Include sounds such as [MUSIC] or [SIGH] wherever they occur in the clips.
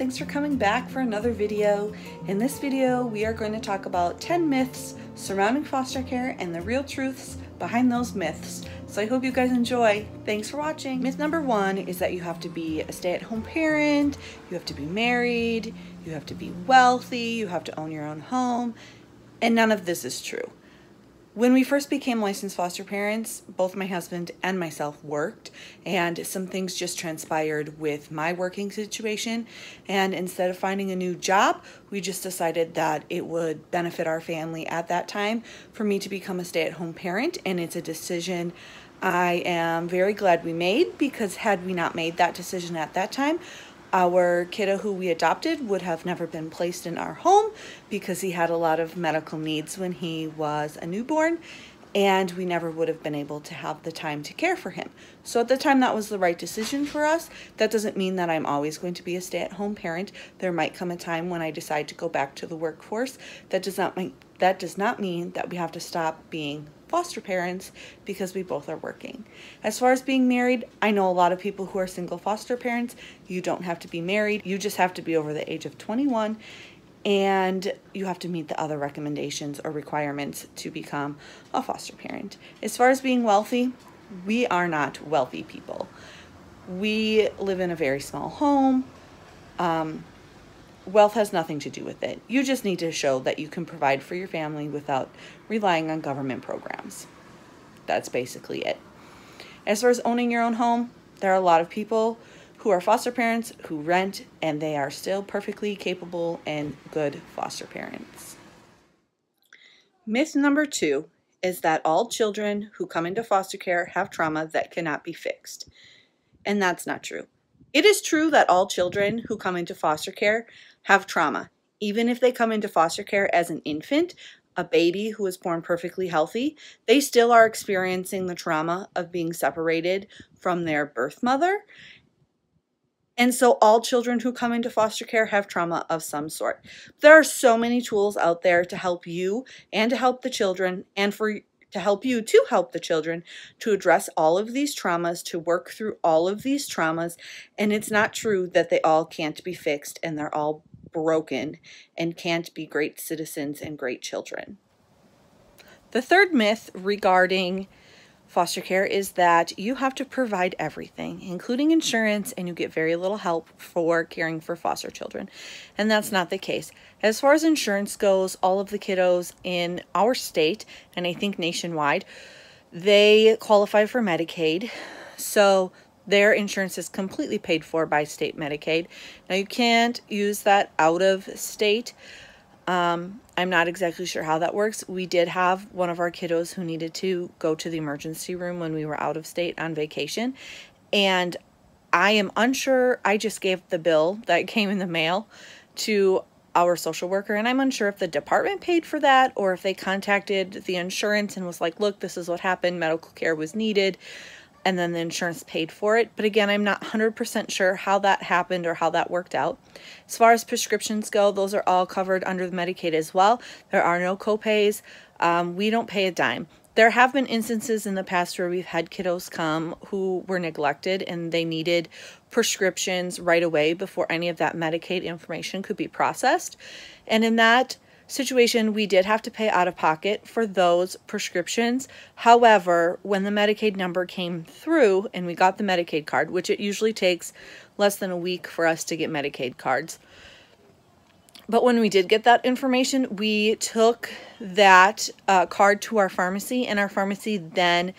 thanks for coming back for another video. In this video, we are going to talk about 10 myths surrounding foster care and the real truths behind those myths. So I hope you guys enjoy. Thanks for watching. Myth number one is that you have to be a stay-at-home parent, you have to be married, you have to be wealthy, you have to own your own home, and none of this is true. When we first became licensed foster parents, both my husband and myself worked, and some things just transpired with my working situation. And instead of finding a new job, we just decided that it would benefit our family at that time for me to become a stay at home parent. And it's a decision I am very glad we made because, had we not made that decision at that time, our kiddo who we adopted would have never been placed in our home because he had a lot of medical needs when he was a newborn and we never would have been able to have the time to care for him. So at the time that was the right decision for us. That doesn't mean that I'm always going to be a stay-at-home parent. There might come a time when I decide to go back to the workforce. That does not mean that does not mean that we have to stop being foster parents because we both are working. As far as being married, I know a lot of people who are single foster parents. You don't have to be married. You just have to be over the age of 21 and you have to meet the other recommendations or requirements to become a foster parent. As far as being wealthy, we are not wealthy people. We live in a very small home. Um, wealth has nothing to do with it. You just need to show that you can provide for your family without relying on government programs. That's basically it. As far as owning your own home, there are a lot of people who are foster parents who rent and they are still perfectly capable and good foster parents. Myth number two is that all children who come into foster care have trauma that cannot be fixed. And that's not true. It is true that all children who come into foster care have trauma. Even if they come into foster care as an infant, a baby who was born perfectly healthy, they still are experiencing the trauma of being separated from their birth mother. And so all children who come into foster care have trauma of some sort. There are so many tools out there to help you and to help the children and for to help you to help the children to address all of these traumas, to work through all of these traumas. And it's not true that they all can't be fixed and they're all broken and can't be great citizens and great children. The third myth regarding foster care is that you have to provide everything, including insurance, and you get very little help for caring for foster children. And that's not the case. As far as insurance goes, all of the kiddos in our state, and I think nationwide, they qualify for Medicaid. So their insurance is completely paid for by state Medicaid. Now, you can't use that out of state. Um, I'm not exactly sure how that works. We did have one of our kiddos who needed to go to the emergency room when we were out of state on vacation. And I am unsure. I just gave the bill that [LAUGHS] came in the mail to our social worker and I'm unsure if the department paid for that or if they contacted the insurance and was like, look, this is what happened. Medical care was needed and then the insurance paid for it. But again, I'm not 100% sure how that happened or how that worked out. As far as prescriptions go, those are all covered under the Medicaid as well. There are no copays. Um, we don't pay a dime. There have been instances in the past where we've had kiddos come who were neglected and they needed prescriptions right away before any of that Medicaid information could be processed. And in that situation, we did have to pay out of pocket for those prescriptions. However, when the Medicaid number came through and we got the Medicaid card, which it usually takes less than a week for us to get Medicaid cards. But when we did get that information, we took that uh, card to our pharmacy, and our pharmacy then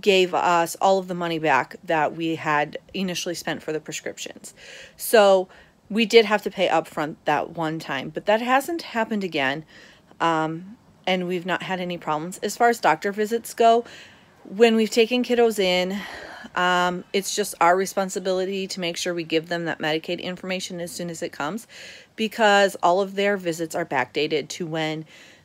gave us all of the money back that we had initially spent for the prescriptions. So we did have to pay upfront that one time, but that hasn't happened again. Um, and we've not had any problems. As far as doctor visits go, when we've taken kiddos in, um, it's just our responsibility to make sure we give them that Medicaid information as soon as it comes because all of their visits are backdated to when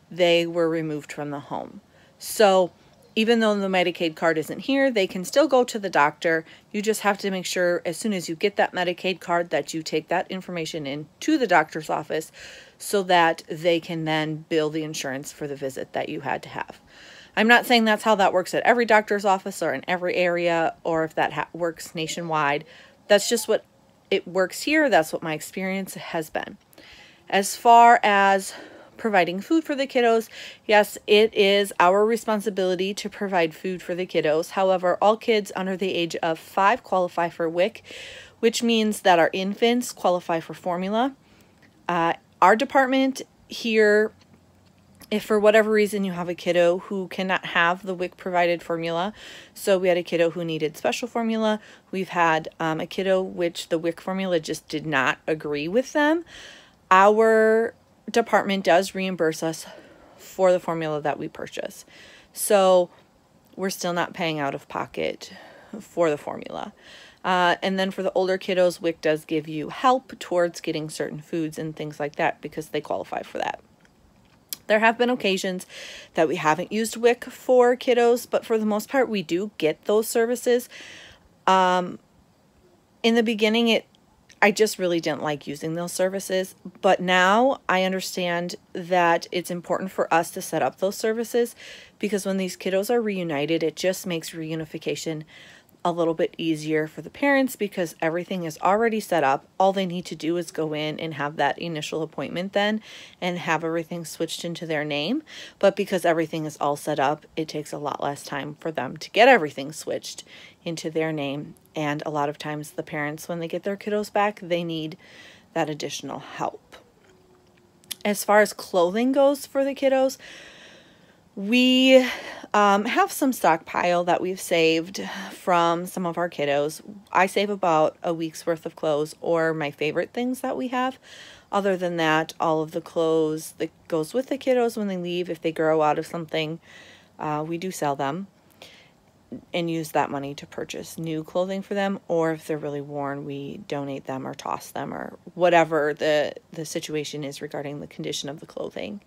they were removed from the home. So even though the Medicaid card isn't here, they can still go to the doctor. You just have to make sure as soon as you get that Medicaid card that you take that information in to the doctor's office so that they can then bill the insurance for the visit that you had to have. I'm not saying that's how that works at every doctor's office or in every area or if that works nationwide. That's just what it works here. That's what my experience has been. As far as providing food for the kiddos, yes, it is our responsibility to provide food for the kiddos. However, all kids under the age of five qualify for WIC, which means that our infants qualify for formula. Uh, our department here if for whatever reason you have a kiddo who cannot have the WIC provided formula, so we had a kiddo who needed special formula, we've had um, a kiddo which the WIC formula just did not agree with them, our department does reimburse us for the formula that we purchase. So we're still not paying out of pocket for the formula. Uh, and then for the older kiddos, WIC does give you help towards getting certain foods and things like that because they qualify for that. There have been occasions that we haven't used WIC for kiddos, but for the most part, we do get those services. Um, in the beginning, it I just really didn't like using those services, but now I understand that it's important for us to set up those services because when these kiddos are reunited, it just makes reunification a little bit easier for the parents because everything is already set up. All they need to do is go in and have that initial appointment then and have everything switched into their name. But because everything is all set up, it takes a lot less time for them to get everything switched into their name. And a lot of times the parents, when they get their kiddos back, they need that additional help. As far as clothing goes for the kiddos, we um, have some stockpile that we've saved from some of our kiddos. I save about a week's worth of clothes or my favorite things that we have. Other than that, all of the clothes that goes with the kiddos when they leave, if they grow out of something, uh, we do sell them and use that money to purchase new clothing for them or if they're really worn we donate them or toss them or whatever the the situation is regarding the condition of the clothing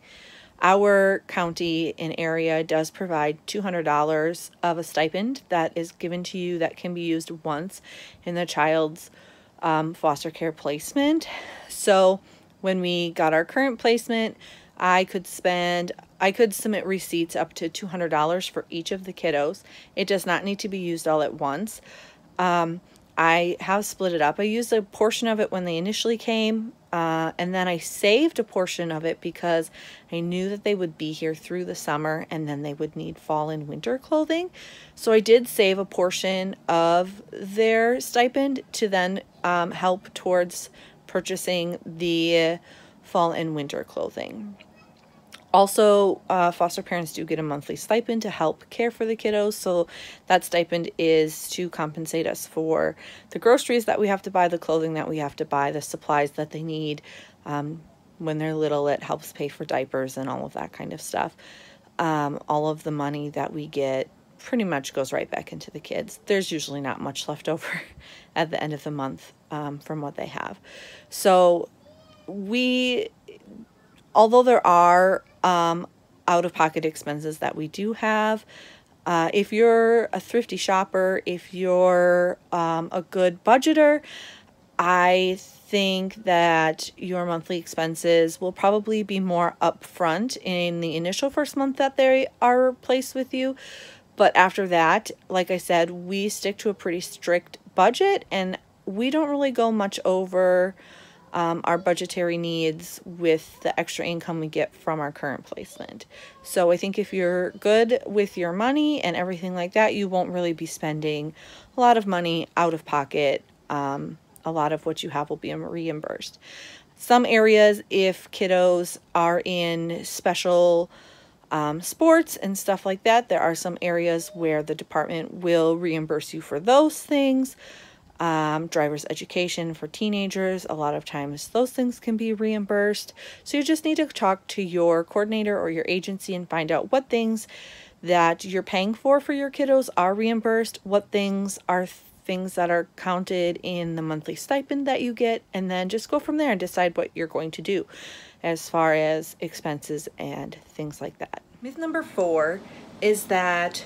our county and area does provide $200 of a stipend that is given to you that can be used once in the child's um, foster care placement. So when we got our current placement, I could spend, I could submit receipts up to $200 for each of the kiddos. It does not need to be used all at once. Um, I have split it up. I used a portion of it when they initially came, uh, and then I saved a portion of it because I knew that they would be here through the summer and then they would need fall and winter clothing. So I did save a portion of their stipend to then um, help towards purchasing the fall and winter clothing. Also, uh, foster parents do get a monthly stipend to help care for the kiddos. So that stipend is to compensate us for the groceries that we have to buy, the clothing that we have to buy, the supplies that they need. Um, when they're little, it helps pay for diapers and all of that kind of stuff. Um, all of the money that we get pretty much goes right back into the kids. There's usually not much left [LAUGHS] over at the end of the month um, from what they have. So we, although there are um, out of pocket expenses that we do have. Uh, if you're a thrifty shopper, if you're um, a good budgeter, I think that your monthly expenses will probably be more upfront in the initial first month that they are placed with you. But after that, like I said, we stick to a pretty strict budget and we don't really go much over um, our budgetary needs with the extra income we get from our current placement. So I think if you're good with your money and everything like that, you won't really be spending a lot of money out of pocket. Um, a lot of what you have will be reimbursed. Some areas, if kiddos are in special um, sports and stuff like that, there are some areas where the department will reimburse you for those things um, driver's education for teenagers. A lot of times those things can be reimbursed. So you just need to talk to your coordinator or your agency and find out what things that you're paying for for your kiddos are reimbursed, what things are things that are counted in the monthly stipend that you get, and then just go from there and decide what you're going to do as far as expenses and things like that. Myth number four is that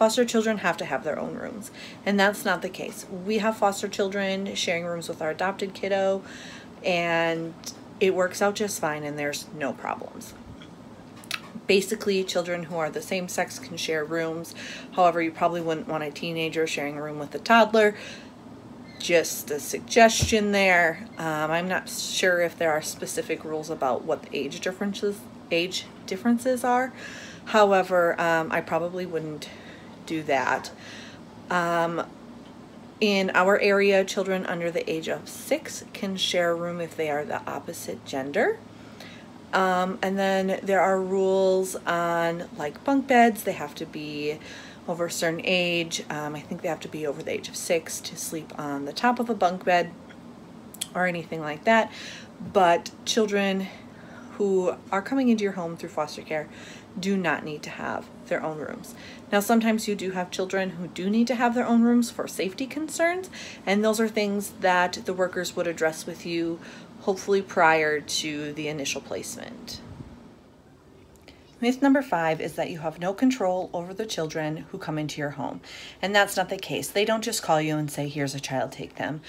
foster children have to have their own rooms. And that's not the case. We have foster children sharing rooms with our adopted kiddo, and it works out just fine, and there's no problems. Basically, children who are the same sex can share rooms. However, you probably wouldn't want a teenager sharing a room with a toddler. just a suggestion there. Um, I'm not sure if there are specific rules about what the age differences age differences are. However, um, I probably wouldn't do that. Um, in our area, children under the age of six can share a room if they are the opposite gender. Um, and then there are rules on like bunk beds. They have to be over a certain age. Um, I think they have to be over the age of six to sleep on the top of a bunk bed or anything like that. But children who are coming into your home through foster care do not need to have their own rooms. Now, sometimes you do have children who do need to have their own rooms for safety concerns, and those are things that the workers would address with you hopefully prior to the initial placement. Myth number five is that you have no control over the children who come into your home. And that's not the case. They don't just call you and say, here's a child, take them.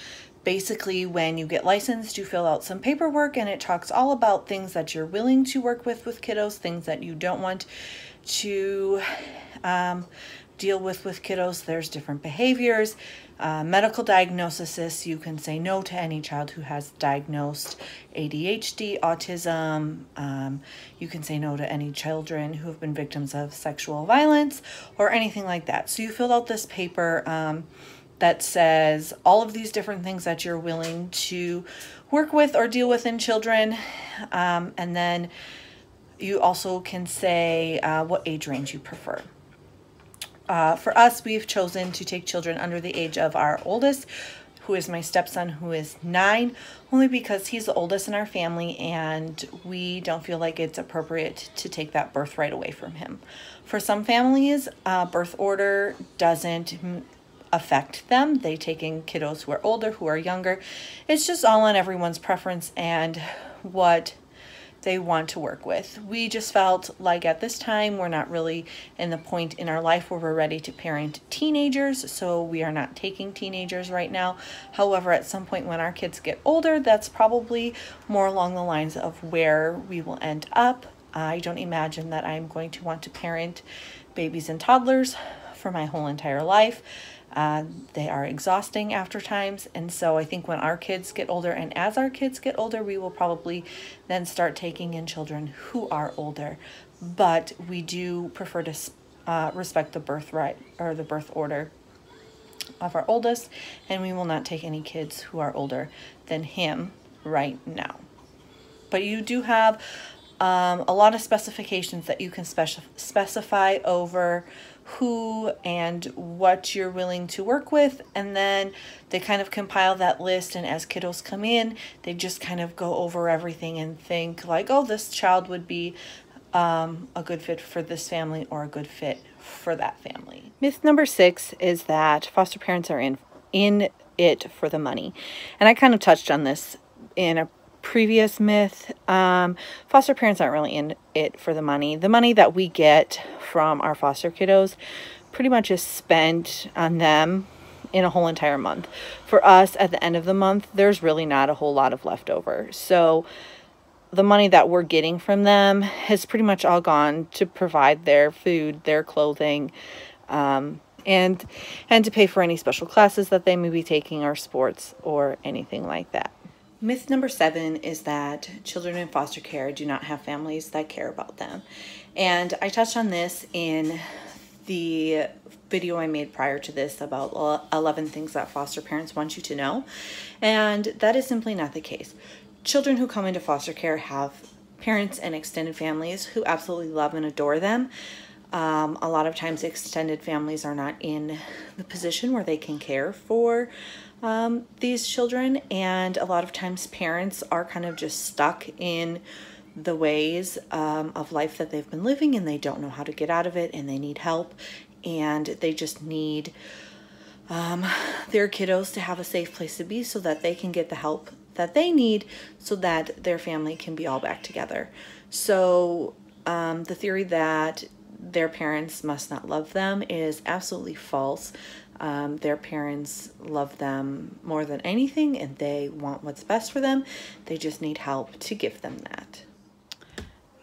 Basically, when you get licensed, you fill out some paperwork and it talks all about things that you're willing to work with with kiddos, things that you don't want to um, deal with with kiddos. There's different behaviors. Uh, medical diagnoses. you can say no to any child who has diagnosed ADHD, autism. Um, you can say no to any children who have been victims of sexual violence or anything like that. So you filled out this paper um, that says all of these different things that you're willing to work with or deal with in children. Um, and then you also can say uh, what age range you prefer. Uh, for us, we've chosen to take children under the age of our oldest, who is my stepson, who is nine, only because he's the oldest in our family and we don't feel like it's appropriate to take that birth right away from him. For some families, uh, birth order doesn't affect them. They take in kiddos who are older, who are younger. It's just all on everyone's preference and what they want to work with. We just felt like at this time we're not really in the point in our life where we're ready to parent teenagers, so we are not taking teenagers right now. However, at some point when our kids get older, that's probably more along the lines of where we will end up. I don't imagine that I'm going to want to parent babies and toddlers for my whole entire life. Uh, they are exhausting after times. And so I think when our kids get older and as our kids get older, we will probably then start taking in children who are older. But we do prefer to uh, respect the birthright or the birth order of our oldest, and we will not take any kids who are older than him right now. But you do have um, a lot of specifications that you can speci specify over who and what you're willing to work with and then they kind of compile that list and as kiddos come in they just kind of go over everything and think like oh this child would be um, a good fit for this family or a good fit for that family. Myth number six is that foster parents are in in it for the money. And I kind of touched on this in a previous myth, um, foster parents aren't really in it for the money. The money that we get from our foster kiddos pretty much is spent on them in a whole entire month. For us, at the end of the month, there's really not a whole lot of leftover. So the money that we're getting from them has pretty much all gone to provide their food, their clothing, um, and and to pay for any special classes that they may be taking or sports or anything like that. Myth number seven is that children in foster care do not have families that care about them. And I touched on this in the video I made prior to this about 11 things that foster parents want you to know. And that is simply not the case. Children who come into foster care have parents and extended families who absolutely love and adore them. Um, a lot of times extended families are not in the position where they can care for um, these children and a lot of times parents are kind of just stuck in the ways um, of life that they've been living and they don't know how to get out of it and they need help and they just need um, their kiddos to have a safe place to be so that they can get the help that they need so that their family can be all back together. So um, the theory that their parents must not love them is absolutely false. Um, their parents love them more than anything and they want what's best for them. They just need help to give them that.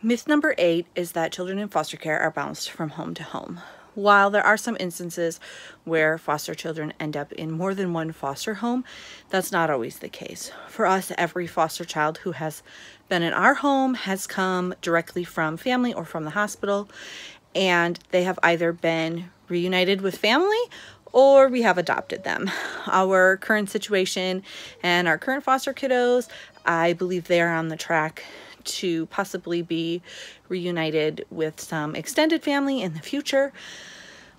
Myth number eight is that children in foster care are bounced from home to home. while there are some instances where foster children end up in more than one foster home, that's not always the case. For us, every foster child who has been in our home has come directly from family or from the hospital, and they have either been reunited with family or we have adopted them. Our current situation and our current foster kiddos, I believe they are on the track to possibly be reunited with some extended family in the future.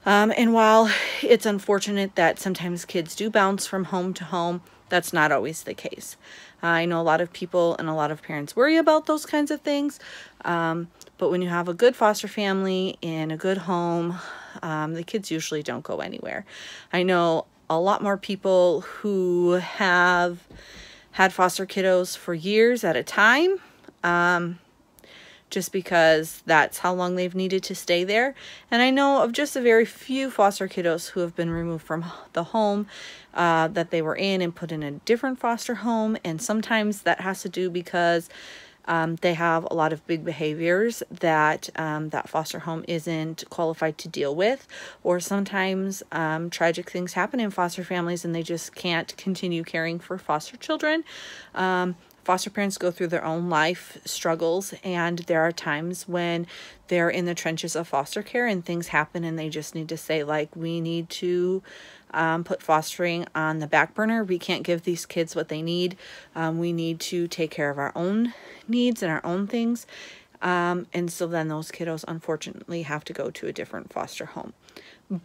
Um, and while it's unfortunate that sometimes kids do bounce from home to home, that's not always the case. I know a lot of people and a lot of parents worry about those kinds of things, um, but when you have a good foster family in a good home, um, the kids usually don't go anywhere. I know a lot more people who have had foster kiddos for years at a time um, just because that's how long they've needed to stay there. And I know of just a very few foster kiddos who have been removed from the home uh, that they were in and put in a different foster home. And sometimes that has to do because um, they have a lot of big behaviors that um, that foster home isn't qualified to deal with, or sometimes um, tragic things happen in foster families and they just can't continue caring for foster children. Foster parents go through their own life struggles and there are times when they're in the trenches of foster care and things happen and they just need to say like we need to um, put fostering on the back burner. We can't give these kids what they need. Um, we need to take care of our own needs and our own things. Um, and so then those kiddos unfortunately have to go to a different foster home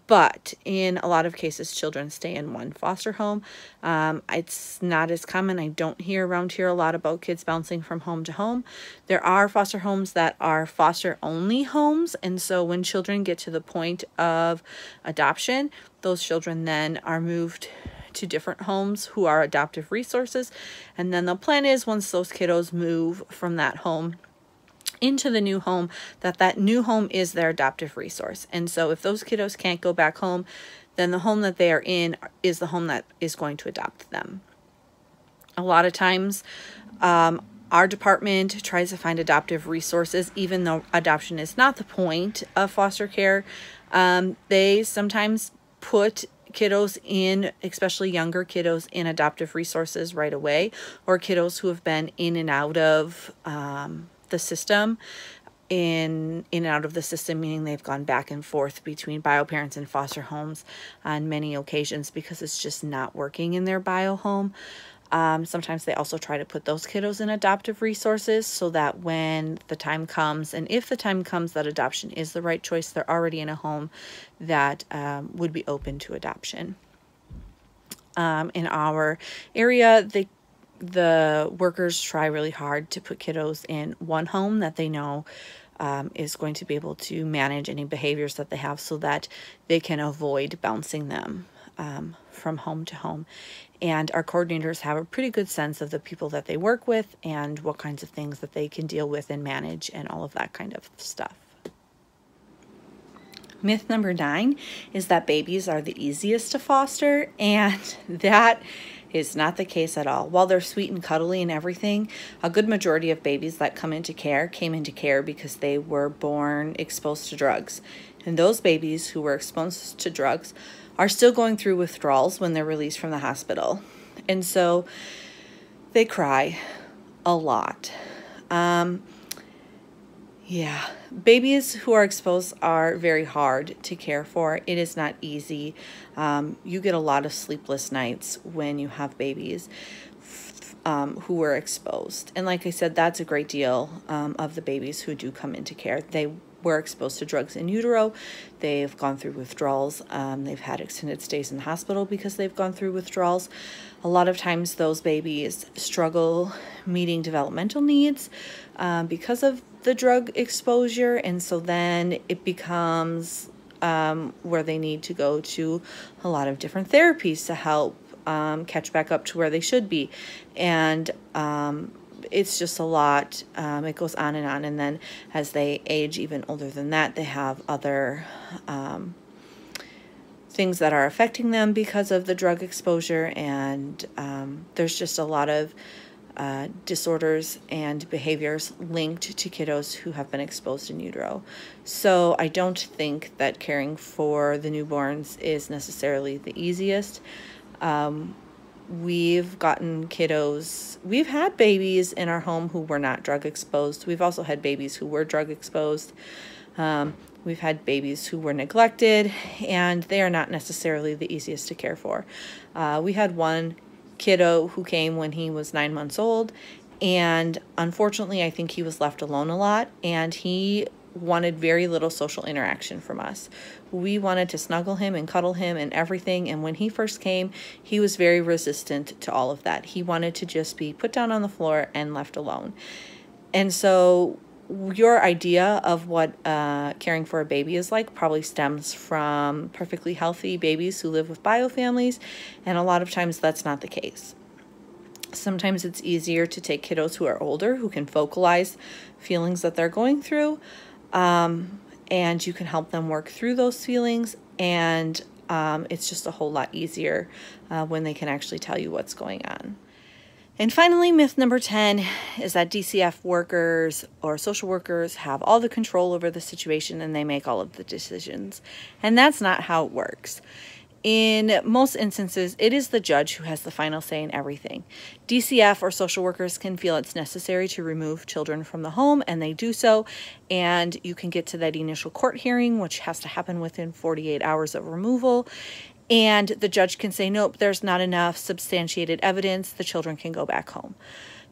but in a lot of cases children stay in one foster home. Um, it's not as common. I don't hear around here a lot about kids bouncing from home to home. There are foster homes that are foster only homes. And so when children get to the point of adoption those children then are moved to different homes who are adoptive resources. And then the plan is once those kiddos move from that home into the new home that that new home is their adoptive resource. And so if those kiddos can't go back home, then the home that they are in is the home that is going to adopt them. A lot of times, um, our department tries to find adoptive resources, even though adoption is not the point of foster care. Um, they sometimes put kiddos in, especially younger kiddos, in adoptive resources right away, or kiddos who have been in and out of um, the system in in and out of the system meaning they've gone back and forth between bio parents and foster homes on many occasions because it's just not working in their bio home um, sometimes they also try to put those kiddos in adoptive resources so that when the time comes and if the time comes that adoption is the right choice they're already in a home that um, would be open to adoption. Um, in our area they the workers try really hard to put kiddos in one home that they know um, is going to be able to manage any behaviors that they have so that they can avoid bouncing them um, from home to home. And our coordinators have a pretty good sense of the people that they work with and what kinds of things that they can deal with and manage and all of that kind of stuff. Myth number nine is that babies are the easiest to foster, and [LAUGHS] that is not the case at all. While they're sweet and cuddly and everything, a good majority of babies that come into care came into care because they were born exposed to drugs. And those babies who were exposed to drugs are still going through withdrawals when they're released from the hospital. And so they cry a lot. Um, yeah, babies who are exposed are very hard to care for. It is not easy. Um, you get a lot of sleepless nights when you have babies um, who were exposed. And like I said, that's a great deal um, of the babies who do come into care. They were exposed to drugs in utero. They've gone through withdrawals. Um, they've had extended stays in the hospital because they've gone through withdrawals. A lot of times those babies struggle meeting developmental needs um, because of the drug exposure. And so then it becomes um, where they need to go to a lot of different therapies to help um, catch back up to where they should be. And um, it's just a lot. Um, it goes on and on. And then as they age even older than that, they have other um, things that are affecting them because of the drug exposure. And um, there's just a lot of uh, disorders and behaviors linked to kiddos who have been exposed in utero. So I don't think that caring for the newborns is necessarily the easiest. Um, we've gotten kiddos, we've had babies in our home who were not drug exposed. We've also had babies who were drug exposed. Um, we've had babies who were neglected, and they are not necessarily the easiest to care for. Uh, we had one kiddo who came when he was nine months old. And unfortunately, I think he was left alone a lot and he wanted very little social interaction from us. We wanted to snuggle him and cuddle him and everything. And when he first came, he was very resistant to all of that. He wanted to just be put down on the floor and left alone. And so your idea of what uh, caring for a baby is like probably stems from perfectly healthy babies who live with bio families, and a lot of times that's not the case. Sometimes it's easier to take kiddos who are older, who can vocalize feelings that they're going through, um, and you can help them work through those feelings, and um, it's just a whole lot easier uh, when they can actually tell you what's going on. And finally, myth number 10 is that DCF workers or social workers have all the control over the situation and they make all of the decisions. And that's not how it works. In most instances, it is the judge who has the final say in everything. DCF or social workers can feel it's necessary to remove children from the home, and they do so. And you can get to that initial court hearing, which has to happen within 48 hours of removal and the judge can say, nope, there's not enough substantiated evidence, the children can go back home.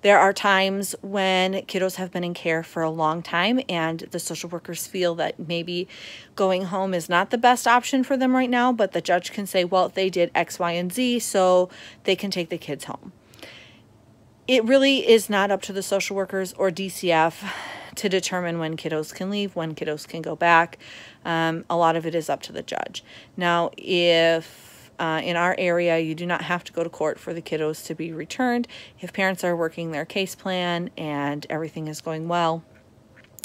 There are times when kiddos have been in care for a long time and the social workers feel that maybe going home is not the best option for them right now, but the judge can say, well, they did X, Y, and Z, so they can take the kids home. It really is not up to the social workers or DCF to determine when kiddos can leave, when kiddos can go back. Um, a lot of it is up to the judge. Now, if uh, in our area you do not have to go to court for the kiddos to be returned, if parents are working their case plan and everything is going well,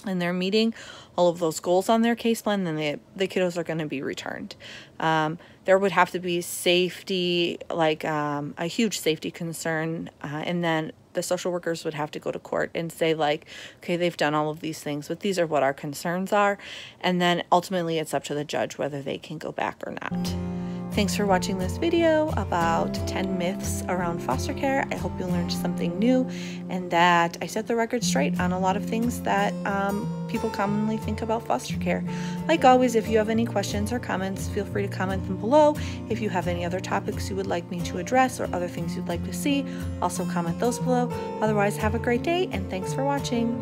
and they're meeting all of those goals on their case plan, then the, the kiddos are going to be returned. Um, there would have to be safety, like um, a huge safety concern, uh, and then the social workers would have to go to court and say like okay they've done all of these things but these are what our concerns are. And then ultimately it's up to the judge whether they can go back or not Thanks for watching this video about 10 myths around foster care. I hope you learned something new and that I set the record straight on a lot of things that um, people commonly think about foster care. Like always, if you have any questions or comments, feel free to comment them below. If you have any other topics you would like me to address or other things you'd like to see, also comment those below. Otherwise, have a great day and thanks for watching.